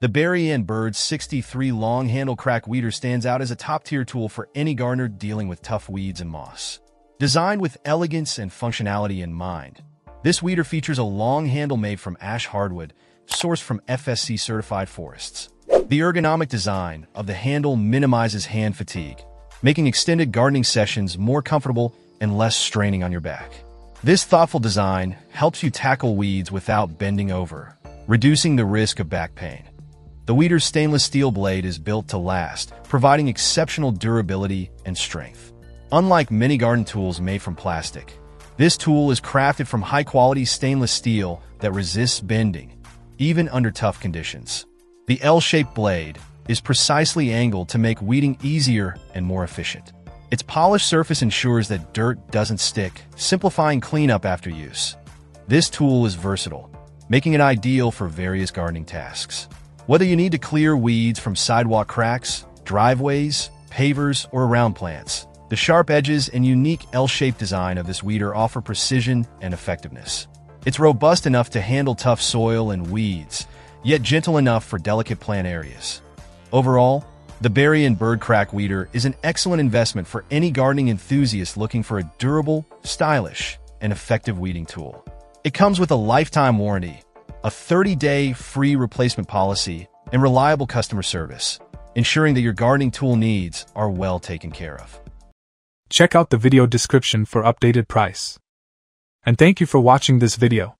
The Berry and Bird 63 long handle crack weeder stands out as a top-tier tool for any gardener dealing with tough weeds and moss. Designed with elegance and functionality in mind, this weeder features a long handle made from ash hardwood, sourced from FSC certified forests. The ergonomic design of the handle minimizes hand fatigue, making extended gardening sessions more comfortable and less straining on your back. This thoughtful design helps you tackle weeds without bending over, reducing the risk of back pain. The Weeder's stainless steel blade is built to last, providing exceptional durability and strength. Unlike many garden tools made from plastic, this tool is crafted from high-quality stainless steel that resists bending, even under tough conditions. The L-shaped blade is precisely angled to make weeding easier and more efficient. Its polished surface ensures that dirt doesn't stick, simplifying cleanup after use. This tool is versatile, making it ideal for various gardening tasks. Whether you need to clear weeds from sidewalk cracks, driveways, pavers, or around plants, the sharp edges and unique L-shaped design of this weeder offer precision and effectiveness. It's robust enough to handle tough soil and weeds, yet gentle enough for delicate plant areas. Overall, the Berry and Bird Crack Weeder is an excellent investment for any gardening enthusiast looking for a durable, stylish, and effective weeding tool. It comes with a lifetime warranty, a 30-day free replacement policy, and reliable customer service, ensuring that your gardening tool needs are well taken care of. Check out the video description for updated price. And thank you for watching this video.